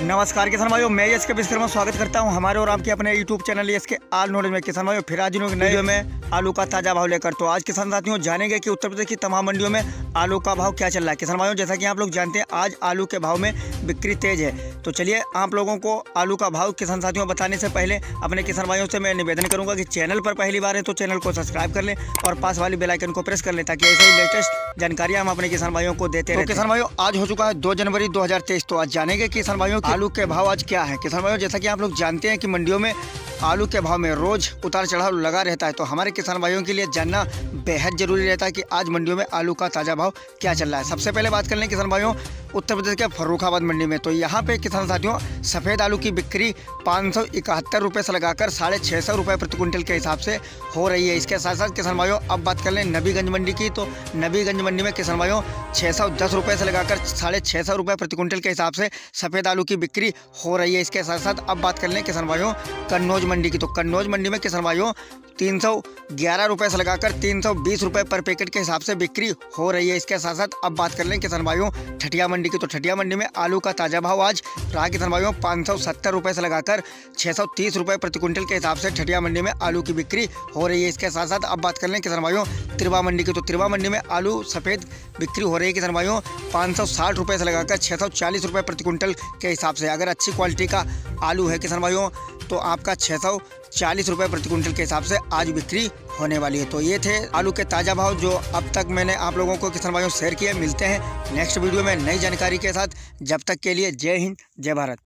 नमस्कार किसान भाइयों मैं यश के विश्वकर्मा स्वागत करता हूँ। हमारे और आपके अपने यूट्यूब चैनल यश के आल नॉलेज में। किसान भाइयों फिर आज नए में आलू का ताज़ा भाव लेकर। तो आज किसान साथियों जानेंगे कि उत्तर प्रदेश की तमाम मंडियों में आलू का भाव क्या चल रहा है। किसान भाइयों जैसा कि आप लोग जानते हैं आज आलू के भाव में बिक्री तेज है। तो चलिए आप लोगों को आलू का भाव किसान साथियों बताने से पहले अपने किसान भाइयों से मैं निवेदन करूँगा कि चैनल पर पहली बार है तो चैनल को सब्सक्राइब कर लें और पास वाली बेलाइकन को प्रेस कर लें ताकि ऐसे ही लेटेस्ट जानकारियाँ हम अपने किसान भाइयों को देते हैं। तो किसान भाइयों आज हो चुका है दो जनवरी दो हज़ार तेईस। तो आज जानेंगे किसान भाइयों आलू के भाव आज क्या है। किसान भाइयों जैसा कि आप लोग जानते हैं कि मंडियों में आलू के भाव में रोज उतार चढ़ाव लगा रहता है तो हमारे किसान भाइयों के लिए जानना बेहद ज़रूरी रहता है कि आज मंडियों में आलू का ताज़ा भाव क्या चल रहा है। सबसे पहले बात कर लें किसान भाइयों, उत्तर प्रदेश के फर्रुखाबाद मंडी में तो यहाँ पे किसान साथियों, सफ़ेद आलू की बिक्री पाँच सौ इकहत्तर रुपये से लगाकर साढ़े छः सौ रुपये प्रति क्विंटल के हिसाब से हो रही है। इसके साथ साथ किसान भाइयों, अब बात कर लें नबीगंज मंडी की तो नबीगंज मंडी में किसान भाइयों छः सौ दस रुपये से लगाकर साढ़े छः सौ रुपये प्रति क्विंटल के हिसाब से सफ़ेद आलू की बिक्री हो रही है। इसके साथ साथ अब बात कर लें किसान भाइयों, कन्नौज मंडी की तो कन्नौज मंडी में किसान भाइयों तीन सौ ग्यारह रुपये से लगाकर तीन सौ बीस रुपये पर पैकेट के हिसाब से बिक्री हो रही है। इसके साथ साथ अब बात कर लें किसान भाइयों ठटिया मंडी की। तो ठटिया मंडी में आलू का ताज़ा भाव आज रहा किसान भाइयों पाँच सौ सत्तर रुपये से लगाकर छः सौ तीस रुपये प्रति क्विंटल के हिसाब से ठटिया मंडी में आलू की बिक्री हो रही है। इसके साथ साथ अब बात कर लें किसान भाइयों, तिरवा मंडी की। तो तिरवा मंडी में आलू सफ़ेद बिक्री हो रही है किसान भाइयों, पाँच सौ साठ रुपये से लगाकर छः सौ चालीस रुपये प्रति क्विंटल के हिसाब से। अगर अच्छी क्वालिटी का आलू है किसान भाइयों तो आपका छः सौ चालीस रुपए प्रति क्विंटल के हिसाब से आज बिक्री होने वाली है। तो ये थे आलू के ताज़ा भाव जो अब तक मैंने आप लोगों को किसान भाइयों शेयर किए। मिलते हैं नेक्स्ट वीडियो में नई जानकारी के साथ। जब तक के लिए जय हिंद, जय भारत।